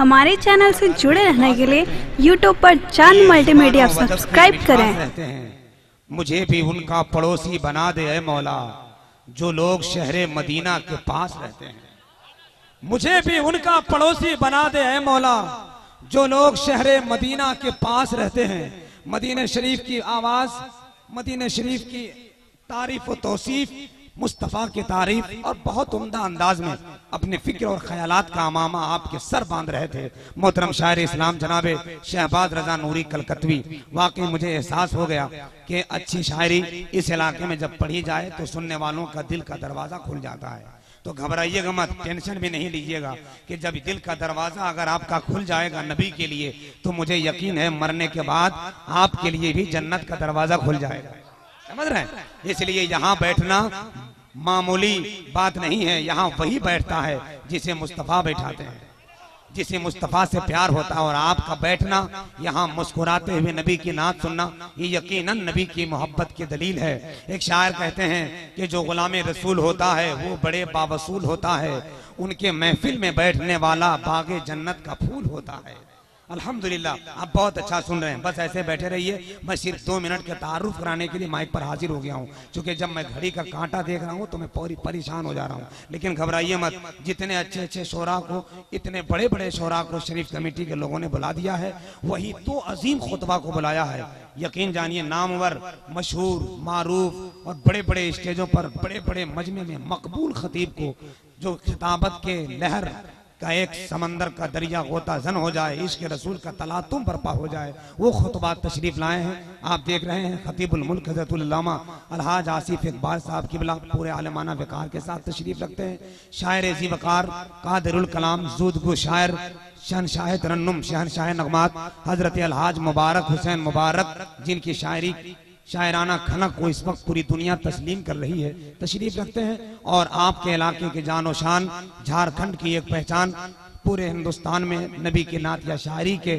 ہمارے چینل سے جڑے رہنے کے لیے یوٹیوب پر چاند ملٹی میڈیا سبسکرائب کریں۔ مجھے بھی ان کا پڑوسی بنا دے اے مولا جو لوگ شہر مدینہ کے پاس رہتے ہیں۔ مجھے بھی ان کا پڑوسی بنا دے اے مولا جو لوگ شہر مدینہ کے پاس رہتے ہیں۔ مدینہ شریف کی آواز مدینہ شریف کی تعریف و توصیف مصطفیٰ کی تعریف اور بہت عمدہ انداز میں اپنے فکر اور خیالات کا امامہ آپ کے سر باندھ رہے تھے۔ محترم شاعر اسلام جناب شہباد رضا نوری کلکتوی، واقعی مجھے احساس ہو گیا کہ اچھی شاعری اس علاقے میں جب پڑھی جائے تو سننے والوں کا دل کا دروازہ کھل جاتا ہے۔ تو گھبرائیے گا مت، ٹینشن بھی نہیں لیجیے گا کہ جب دل کا دروازہ اگر آپ کا کھل جائے گا نبی کے لیے تو مجھے یقین ہے مرنے کے بعد آپ کے لیے بھی جنت کا دروازہ کھل جائے گا۔ سمجھ رہے ہیں؟ اس لیے یہاں بیٹھنا معمولی بات نہیں ہے، یہاں وہی بیٹھتا ہے جسے مصطفیٰ بیٹھاتے ہیں۔ جسے مصطفیٰ سے پیار ہوتا ہے اور آپ کا بیٹھنا، یہاں مسکراتے ہوئے نبی کی نات سننا، یہ یقیناً نبی کی محبت کی دلیل ہے۔ ایک شاعر کہتے ہیں کہ جو غلام رسول ہوتا ہے، وہ بڑے باوصول ہوتا ہے۔ ان کے محفل میں بیٹھنے والا باغ جنت کا پھول ہوتا ہے۔ الحمدللہ، آپ بہت اچھا سن رہے ہیں۔ بس ایسے بیٹھے رہیے، میں صرف دو منٹ کے تعارف کرانے کے لیے مائک پر حاضر ہو گیا ہوں۔ چونکہ جب میں گھڑی کا کانٹا دیکھ رہا ہوں تو میں پوری پریشان ہو جا رہا ہوں۔ لیکن گھبرائیے مت، جتنے اچھے اچھے شورا کو اتنے بڑے بڑے شورا کو شریف کمیٹی کے لوگوں نے بلا دیا ہے۔ وہی دو عظیم خطبہ کو بلایا ہے۔ یقین جانیے، نامور، مشہور، معروف اور بڑے بڑے اسٹیجوں پر، بڑے بڑے مجمع میں مقبول خطیب کو جو خطابت کے لہر کا ایک سمندر کا دریا غوتہ زن ہو جائے، عشق رسول کا تلاتم برپا ہو جائے، وہ خطبات تشریف لائے ہیں۔ آپ دیکھ رہے ہیں خطیب الملک حضرت العلامہ الحاج آصف اقبال صاحب کی بلا پورے عالمانہ وقار کے ساتھ تشریف رکھتے ہیں۔ شاعر ایزی وقار، قادر الکلام، زودگو شاعر، شہنشاہ ترنم، شہنشاہ نغمات، حضرت الحاج مبارک حسین مبارک، جن کی شاعری شاعرانہ کھنک کو اس وقت پوری دنیا تسلیم کر رہی ہے، تشریف رکھتے ہیں اور آپ کے علاقے کے جان و شان، جھارکھنڈ کی ایک پہچان، پورے ہندوستان میں نبی کے نات یا شاعری کے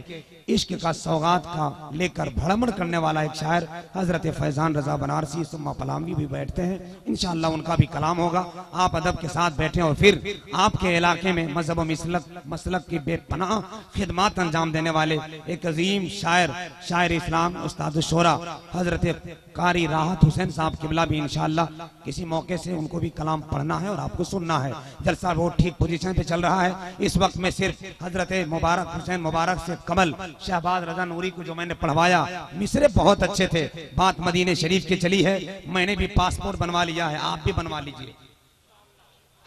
عشق کا سوغات کا لے کر بھڑمڑ کرنے والا ایک شاعر حضرت فیضان رضا بنارسی سمہ پلاموی بھی بیٹھتے ہیں۔ انشاءاللہ ان کا بھی کلام ہوگا۔ آپ ادب کے ساتھ بیٹھیں اور پھر آپ کے علاقے میں مذہب و مسلک مسلک کی بے پناہ خدمات انجام دینے والے ایک عظیم شاعر شاعر اسلام استاد شورا حضرت قاری راحت حسین صاحب قبلہ بھی انشاءاللہ کسی موقع سے ان کو بھی کلام پڑھنا ہے اور آپ کو سننا ہے۔ جلسہ وہ ٹھیک پوزیشن پہ چل رہا ہے۔ اس وقت میں صرف حضرت مبارک حسین مبارک سے کمل شہباز رضا نوری کو جو میں نے پڑھوایا، مصرے بہت اچھے تھے۔ بات مدینہ شریف کے چلی ہے۔ میں نے بھی پاسپورٹ بنوا لیا ہے، آپ بھی بنوا لیجیے۔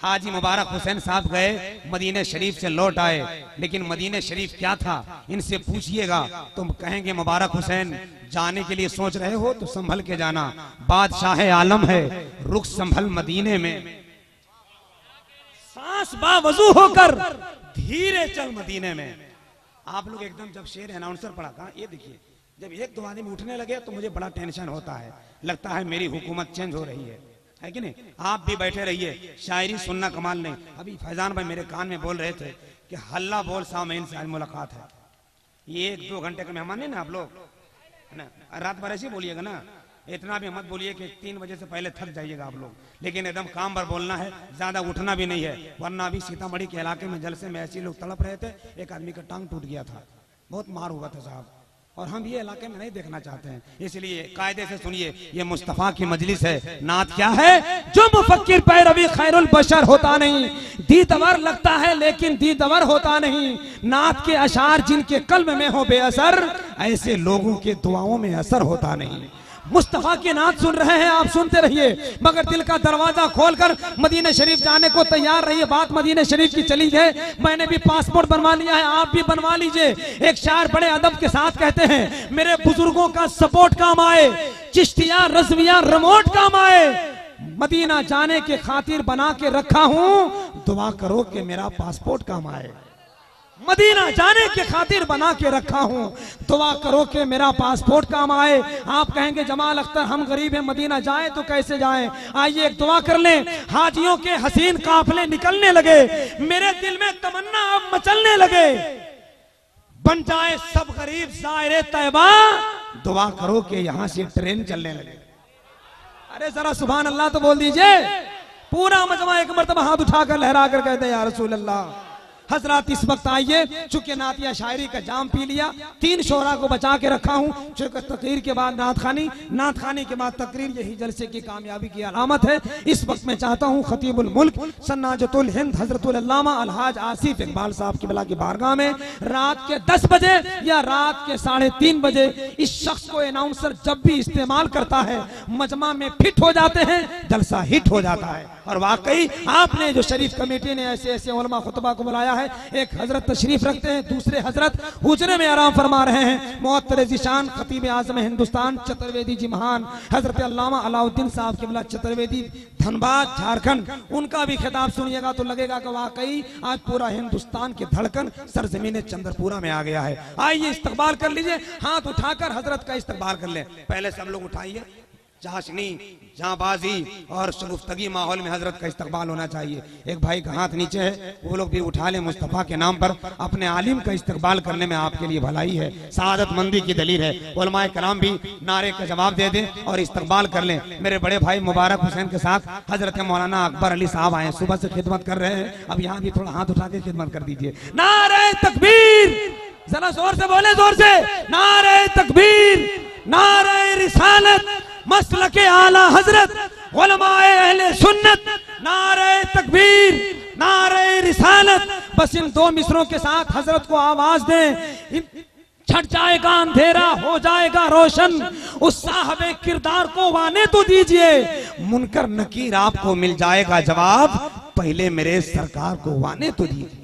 حاجی مبارک حسین صاحب گئے، مدینہ شریف سے لوٹ آئے۔ لیکن مدینہ شریف کیا تھا؟ ان سے پوچھئے گا۔ تم کہیں گے مبارک حسین، جانے کے لیے سوچ رہے ہو تو سنبھل کے جانا۔ بادشاہ عالم ہے، رخ سنبھل مدینے میں۔ سانس باوضو ہو کر دھیرے چل مدینے میں۔ آپ لوگ ایک دم جب شیر اناؤنسر پڑھا تھا یہ دیکھیے، جب ایک دو آدمی اٹھنے لگے تو مجھے بڑا ٹینشن ہوتا ہے۔ لگتا ہے میری حکومت چینج ہو رہی ہے۔ ہے کہ نہیں؟ آپ بھی بیٹھے رہیے، شاعری سننا کمال نہیں۔ ابھی فیضان بھائی میرے کان میں بول رہے تھے کہ ہلّا بول سامعین سے آج ملاقات ہے۔ یہ ایک دو گھنٹے کا مہمان ہے نا آپ لوگ؟ رات بھر ایسے بولیے گا نا۔ اتنا بھی مت بولیے کہ تین بجے سے پہلے تھک جائیے گا آپ لوگ۔ لیکن ایک دم کام پر بولنا ہے، زیادہ اٹھنا بھی نہیں ہے۔ ورنہ ابھی سیتامڑھی کے علاقے میں جلسے میں ایسے لوگ تڑپ رہے تھے، ایک آدمی کا ٹانگ ٹوٹ گیا تھا۔ بہت مار ہوا تھا صاحب۔ اور ہم یہ علاقے میں نہیں دیکھنا چاہتے ہیں۔ اس لیے قاعدے سے سنیے، یہ مصطفیٰ کی مجلس ہے۔ نعت کیا ہے؟ جو مفکر پیروی خیر البشر ہوتا نہیں۔ دیدور لگتا ہے لیکن دیدور ہوتا نہیں۔ نعت کے اشار جن کے قلب میں ہو بے اثر، ایسے لوگوں کے دعاؤں میں اثر ہوتا نہیں۔ مصطفیٰ کی نات سن رہے ہیں، آپ سنتے رہیے۔ مگر دل کا دروازہ کھول کر مدینہ شریف جانے کو تیار رہیے۔ بات مدینہ شریف کی چلی ہے۔ میں نے بھی پاسپورٹ بنوا لیا ہے، آپ بھی بنوا لیجیے۔ ایک شاعر بڑے ادب کے ساتھ کہتے ہیں، میرے بزرگوں کا سپورٹ کام آئے، چشتیاں رزمیاں رموٹ کام آئے۔ مدینہ جانے کے خاطر بنا کے رکھا ہوں، دعا کرو کہ میرا پاسپورٹ کام آئے۔ مدینہ جانے کی خاطر بنا کے رکھا ہوں۔ دعا کرو کہ میرا پاسپورٹ کام آئے۔ آپ کہیں گے، جمال اختر، ہم غریب ہیں، مدینہ جائیں تو کیسے جائیں؟ آئیے ایک دعا کر لیں۔ حاجیوں کے حسین کافلے نکلنے لگے۔ میرے دل میں تمنا اب مچلنے لگے۔ بن جائے سب غریب سائر طیبہ۔ دعا کرو کہ یہاں سے ٹرین چلنے لگے۔ ارے ذرا سبحان اللہ تو بول دیجیے۔ پورا مجمع ایک مرتبہ ہاتھ اٹھا کر لہرا کر کہتے ہیں، یا رسول اللہ۔ حضرات اس وقت آئیے، چونکہ نعتیہ شاعری کا جام پی لیا، تین شعرا کو بچا کے رکھا ہوں۔ چونکہ تقریر کے بعد نعت خانی نعت خانی کے بعد تقریر، یہی جلسے کی کامیابی کی علامت ہے۔ اس وقت میں چاہتا ہوں خطیب الملک سناجت الہند، حضرت العلامہ الحاج آصف اقبال صاحب کی بلا کی بارگاہ میں۔ رات کے دس بجے یا رات کے ساڑھے تین بجے، اس شخص کو اناؤنسر جب بھی استعمال کرتا ہے، مجمع میں فٹ ہو جاتے ہیں۔ جلسہ ہٹ ہو جاتا ہے۔ اور واقعی آپ نے جو شریف کمیٹی نے ایسے ایسے علماء خطبہ کو بلایا ہے، ایک حضرت تشریف رکھتے ہیں، دوسرے حضرت حجرے میں آرام فرما رہے ہیں۔ معطر ذیشان خطیب اعظم ہندوستان چترویدی جی مہان، حضرت علامہ علاء الدین صاحب کی بلا چترویدی دھنباد، جھارکھنڈ، ان کا بھی خطاب سنیے گا تو لگے گا کہ واقعی آج پورا ہندوستان کی دھڑکن سرزمین چندرپورہ میں آ گیا ہے۔ آئیے استقبال کر لیجیے، ہاتھ اٹھا کر حضرت کا استقبال کر لیں۔ پہلے سے ہم لوگ اٹھائیے۔ جاشنی جہاں بازی اور شگفتگی ماحول میں حضرت کا استقبال ہونا چاہیے۔ ایک بھائی کا ہاتھ نیچے ہے، وہ لوگ بھی اٹھا لیں مصطفیٰ کے نام پر۔ اپنے عالم کا استقبال کرنے میں آپ کے لیے بھلائی ہے۔ سعادت مندی کی دلیل ہے۔ علماء کرام بھی نعرے کا جواب دے دیں اور استقبال کر لیں۔ میرے بڑے بھائی مبارک حسین کے ساتھ حضرت مولانا اکبر علی صاحب آئے ہیں۔ صبح سے خدمت کر رہے ہیں۔ اب یہاں بھی تھوڑا ہاتھ اٹھا کے خدمت کر دیجیے۔ نعرہ تکبیر! ذرا زور سے بولے زور سے۔ نعرہ تکبیر! نعرہ رسالت! مسلک اعلی حضرت، علماء اہل سنت، نعرہ تکبیر، نعرہ رسالت، بس ان دو مصروں کے ساتھ حضرت کو آواز دیں۔ چھٹ جائے گا اندھیرا، ہو جائے گا روشن۔ اس صاحب کردار کو وانے تو دیجیے۔ منکر نکیر آپ کو مل جائے گا جواب، پہلے میرے سرکار کو وانے تو دیجیے۔